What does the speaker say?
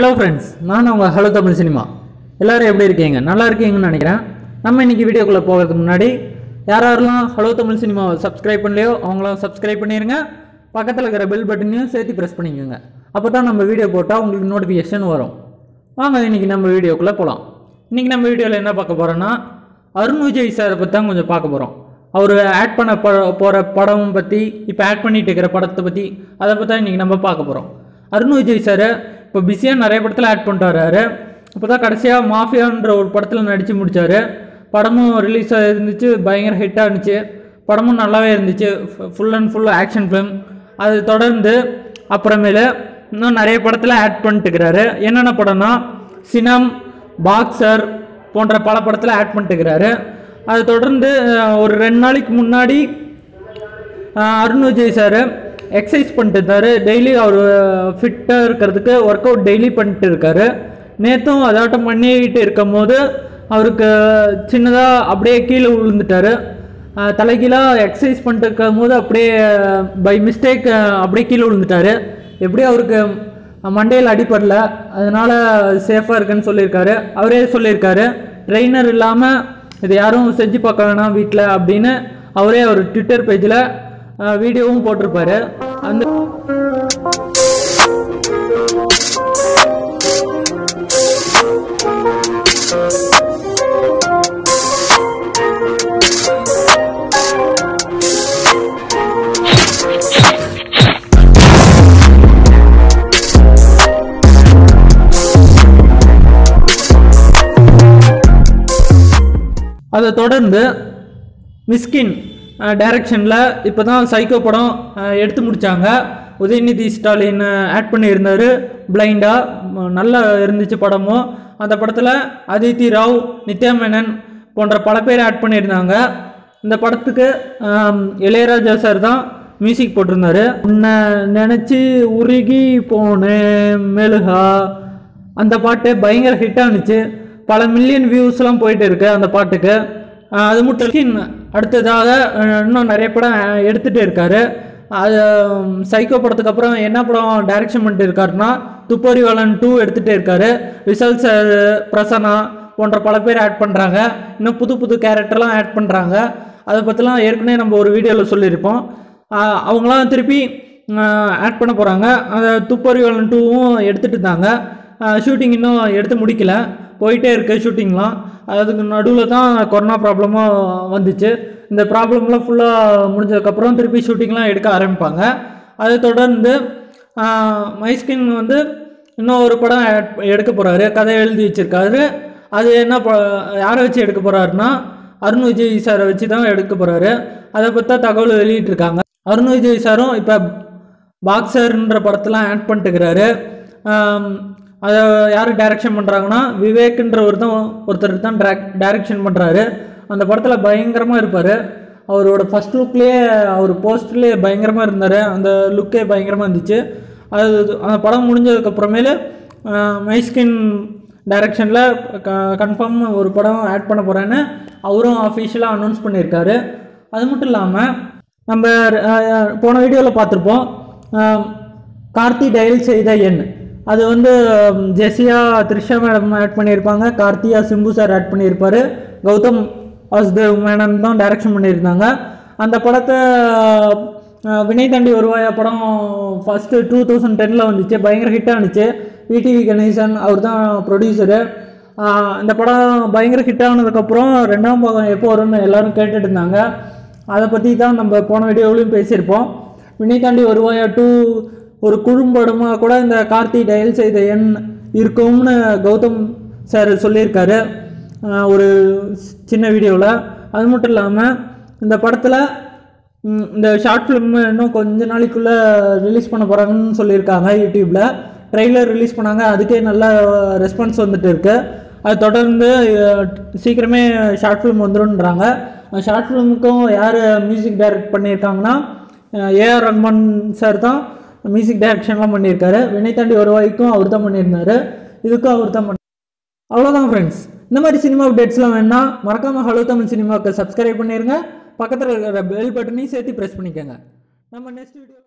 Hello friends நான் உங்கள் hello Tamil cinema. எல்லோரும் எப்படி இருக்கீங்க? நல்லா இருக்கீங்கன்னு நினைக்கிறேன். நம்ம இன்னைக்கு வீடியோக்குள்ளே போகிறதுக்கு முன்னாடி யார் யாரெல்லாம் ஹலோ தமிழ் சினிமாவை சப்ஸ்கிரைப் பண்ணலையோ அவங்களாம் சப்ஸ்கிரைப் பண்ணிடுங்க பக்கத்தில் இருக்கிற பெல் பட்டனையும் சேர்த்து ப்ரெஸ் பண்ணிக்கோங்க. அப்போ தான் நம்ம வீடியோ போட்டால் உங்களுக்கு நோட்டிஃபிகேஷன் வரும். வாங்க இன்னைக்கு நம்ம வீடியோக்குள்ளே போகலாம் இன்றைக்கி நம்ம வீடியோவில் என்ன பார்க்க போகிறோன்னா அருண் விஜய் சாரை பற்றி தான் கொஞ்சம் பார்க்க போகிறோம் அவர் ஆட் பண்ண ப போகிற படம் பற்றி இப்போ ஆட் பண்ணிகிட்டு இருக்கிற படத்தை பற்றி அதை பற்றி தான் இன்றைக்கி நம்ம பார்க்க போகிறோம் அருண் விஜய் சார் இப்போ பிஸியாக நிறைய படத்தில் ஆட் பண்ணிட்டு வர்றாரு இப்போ தான் கடைசியாக மாஃபியான்ற ஒரு படத்தில் நடித்து முடித்தார் படமும் ரிலீஸ் இருந்துச்சு பயங்கர ஹிட்டாக இருந்துச்சு. படமும் நல்லாவே இருந்துச்சு. Full and full action film அது தொடர்ந்து அப்புறமேலு இன்னும் நிறைய படத்தில் ஆட் பண்ணிட்டுக்கிறாரு என்னென்ன படம்னா சினம் பாக்ஸர் போன்ற பல படத்தில் ஆட் பண்ணிட்டுக்கிறாரு அது தொடர்ந்து ஒரு ரெண்டு நாளைக்கு முன்னாடி அருண் விஜய் சார் எக்ஸசைஸ் பண்ணிட்டு இருந்தார் டெய்லி அவர் ஃபிட்டாக இருக்கிறதுக்கு ஒர்க் அவுட் டெய்லி பண்ணிட்டு இருக்காரு நேற்றும் அதாட்டம் பண்ணிட்டு இருக்கும் போது அவருக்கு சின்னதாக அப்படியே கீழே விழுந்துட்டார் தலைகீழாக எக்ஸசைஸ் பண்ணிட்டு இருக்கும் போது அப்படியே பை மிஸ்டேக் அப்படியே கீழே விழுந்துட்டார் எப்படி அவருக்கு மண்டையில் அடிப்படல அதனால் சேஃபாக இருக்குன்னு சொல்லியிருக்காரு. அவரே சொல்லியிருக்காரு ட்ரெயினர் இல்லாமல் இது யாரும் செஞ்சு பார்க்க வேணாம் வீட்டில் அப்படின்னு அவரே அவர் ட்விட்டர் பேஜில் வீடியோவும் போட்டிருப்பாரு. அந்த அதை தொடர்ந்து மிஸ்கின் டைரக்ஷனில் இப்போ தான் சைக்கோ படம் எடுத்து முடித்தாங்க உதயநிதி ஸ்டாலின் ஆட் பண்ணியிருந்தார். பிளைண்டாக நல்லா இருந்துச்சு படமும் அந்த படத்தில் அதித்தி ராவ் நித்யா மேனன் போன்ற பல பேர் ஆட் பண்ணியிருந்தாங்க. இந்த படத்துக்கு இளையராஜா சார் தான் மியூசிக் போட்டிருந்தாரு. உன்னை நினச்சி உருகி போனேன் மெழுகா. அந்த பாட்டு பயங்கர ஹிட் ஆனுச்சு பல மில்லியன் வியூஸ்லாம் போயிட்டு இருக்கு அந்த பாட்டுக்கு. அது மட்டும் அடுத்ததாக இன்னும் நிறைய படம் எடுத்துகிட்டே இருக்கார். அது சைக்கோ படத்துக்கு அப்புறம் என்ன படம் டைரக்ஷன் பண்ணிட்டு இருக்காருன்னா துப்பரி வளன் டூ எடுத்துகிட்டே இருக்காரு. விசல் சார் பிரசன்னா போன்ற பல பேர் ஆட் பண்ணுறாங்க இன்னும் புது புது கேரக்டர்லாம் ஆட் பண்ணுறாங்க அதை பற்றிலாம் ஏற்கனவே நம்ம ஒரு வீடியோவில் சொல்லியிருப்போம். அவங்களாம் திருப்பி ஆட் பண்ண போகிறாங்க அந்த துப்பறிவலன் டூவும் எடுத்துகிட்டு இருந்தாங்க. ஷூட்டிங் இன்னும் எடுத்து முடிக்கல. போயிட்டே இருக்குது ஷூட்டிங்லாம் அதுக்கு நடுவில் தான் கொரோனா ப்ராப்ளமும் வந்துச்சு. இந்த ப்ராப்ளம்லாம் ஃபுல்லாக முடிஞ்சதுக்கப்புறம் திருப்பி ஷூட்டிங்லாம் எடுக்க ஆரம்பிப்பாங்க. அதை தொடர்ந்து மைஸ்கின் வந்து இன்னும் ஒரு படம் எடுக்க போகிறாரு கதை எழுதி வச்சுருக்காரு. அது என்ன ப யாரை வச்சு எடுக்க போகிறாருன்னா அருண் விஜய் சாரை வச்சு தான் எடுக்க போகிறாரு அதை பற்றி தான் தகவல் வெளியிட்டிருக்காங்க. அருண் விஜய் சாரும் இப்போ பாக்ஸர்ன்ற படத்தெலாம் ஆட் பண்ணிட்டுக்கிறாரு அதை யார் டைரக்ஷன் பண்ணுறாங்கன்னா விவேக்ன்ற ஒருத்தன் ஒருத்தர் தான் டைரக்ஷன் பண்ணுறாரு அந்த படத்தில் பயங்கரமாக இருப்பார். அவரோட ஃபஸ்ட் லுக்லேயே அவர் போஸ்டர்லேயே பயங்கரமாக இருந்தார். அந்த லுக்கே பயங்கரமாக இருந்துச்சு. அது அந்த படம் முடிஞ்சதுக்கப்புறமேலு மைஸ்கின் டைரக்ஷனில் க கன்ஃபார்ம் ஒரு படம் ஆட் பண்ண போகிறேன்னு அவரும் அஃபிஷியலாக அனௌன்ஸ் பண்ணியிருக்காரு. அது மட்டும் இல்லாமல் நம்ம போன வீடியோவில் பார்த்துருப்போம். கார்த்தி டயல் செய்த எண். அது வந்து ஜெசியா த்ரிஷா மேடம் ஆட் பண்ணியிருப்பாங்க. கார்த்தியா சிம்பு சார் ஆட் பண்ணியிருப்பார். கௌதம் வாசுதேவ் மேனன் தான் டைரக்ஷன் பண்ணியிருந்தாங்க. அந்த படத்தை வினய் தாண்டி வருவாயா படம் ஃபஸ்ட்டு டூ தௌசண்ட் டெனில் வந்துச்சு. பயங்கர ஹிட்டாக இருந்துச்சு. விடிவி கணேசன் அவர் தான் ப்ரொடியூசரு இந்த படம் பயங்கர ஹிட் ஆனதுக்கப்புறம் ரெண்டாம் பாகம் எப்போ வரும்னு எல்லோரும் கேட்டுட்டு இருந்தாங்க. அதை பற்றி தான் நம்ம போன வீடியோவிலையும் பேசியிருப்போம். வினய் தாண்டி வருவாயா டூ ஒரு குறும்படமாக கூட இந்த கார்த்தி டயல் செய்த எண் இருக்கும்னு கௌதம் சார் சொல்லியிருக்காரு. ஒரு சின்ன வீடியோவில் அது மட்டும் இல்லாமல் இந்த படத்தில் இந்த ஷார்ட் ஃபிலிம் இன்னும் கொஞ்ச நாளைக்குள்ளே ரிலீஸ் பண்ண போகிறாங்கன்னு சொல்லியிருக்காங்க யூடியூப்பில் ட்ரெய்லர் ரிலீஸ் பண்ணாங்க. அதுக்கே நல்ல ரெஸ்பான்ஸ் வந்துட்டு இருக்கு. அது தொடர்ந்து சீக்கிரமே ஷார்ட் ஃபிலிம் வந்துடும்ன்றாங்க ஷார்ட் ஃபிலிமுக்கும் யார் மியூசிக் டைரக்ட் பண்ணியிருக்காங்கன்னா ஏஆர் ரஹ்மான் சார் தான். மியூசிக் டைரக்ஷன்லாம் பண்ணியிருக்காரு. வினை தாண்டி வருவாய்க்கும் அவர் தான் பண்ணியிருந்தாரு. இதுக்கும் அவர் தான் பண்ண அவ்வளோதான் ஃப்ரெண்ட்ஸ் இந்த மாதிரி சினிமா அப்டேட்ஸ்லாம் வேணா மறக்காமல் ஹலோ தமிழ் சினிமாவுக்கு சப்ஸ்கிரைப் பண்ணிடுங்க பக்கத்தில் இருக்கிற பெல் பட்டனையும் சேர்த்து ப்ரெஸ் பண்ணிக்கோங்க. நம்ம நெக்ஸ்ட் வீடியோ